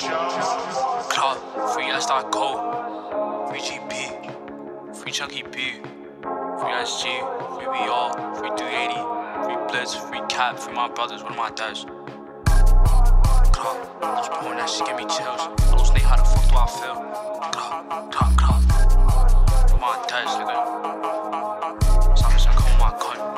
Club, free S.Co, free GP, free Chunky P, free SG, free BR, free 380, free Blitz, free Cap, free my brothers, one of my dads. Club, those porn that shit give me chills. I don't how the fuck do I feel. Club, club, club. For my dads, nigga.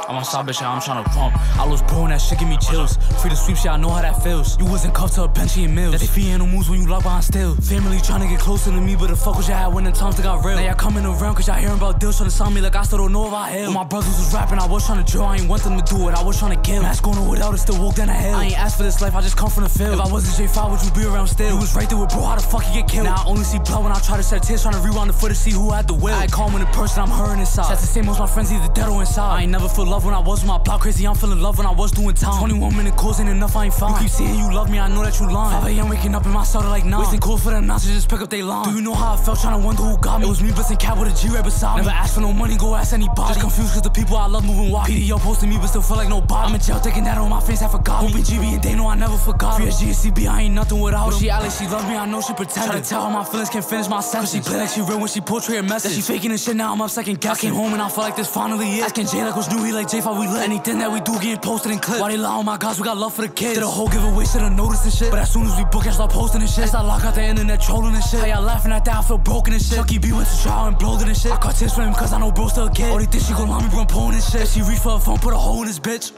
I'm on side bitch, I'm tryna pump. I was born, that shit give me chills. Free to sweep shit, I know how that feels. You wasn't cuffed to a benchy and mills. That they no moves when you lock behind still. Family tryna get closer to me, but the fuck was y'all had when the times got real. Now y'all coming around cause y'all hearing about deals tryna sign me like I still don't know if I hell. When my brothers was rapping, I was tryna draw, I ain't want them to do it, I was tryna kill. Mask going on without it, still walk down the hill. I ain't asked for this life, I just come from the field. If I wasn't J5, would you be around still? You was right there with bro, how the fuck you get killed? Now I only see blood when I try to set tears, tryna rewind the foot to see who had the will. I calm when in person, I'm hurting inside. That's the same as my friends, either dead or inside. I ain't never feel love when I was with my block crazy, I'm feeling love when I was doing time. 21 minute calls ain't enough, I ain't fine. You keep saying you love me, I know that you lying. 5 a.m. waking up in my cell like 9. Wasting calls for them nonsense, just pick up they line. Do you know how I felt trying to wonder who got me? It was me busting cap with a G right beside me. Never asked for no money, go ask anybody. Just confused cause the people I love moving wild. PDO posting me, but still feel like nobody. I'm in jail taking that on my face, I forgot. Hoping GB and they know I never forgot. Free GCB, I ain't nothing without her. She act like she love me, I know she pretend. Try to tell her my feelings can't finish my sentence. She play like she real when she portray a message. That she faking and shit, now I'm up second guessing. I came home and I feel like this finally it. Asking Jay like what's new, he like J5, we lit. Anything that we do getting posted and clipped. Why they lie on my guys, we got love for the kids. Did a whole giveaway, should've noticed and shit. But as soon as we book, I start posting and shit. I start lock out the internet trolling and shit. How y'all laughing at that, I feel broken and shit. Chucky B went to trial and blowed it and shit. I caught tears for him cause I know bro still a kid. Oh, they think she gon' lie me, bro, I'm pulling and shit. She reach for her phone, put a hole in this bitch.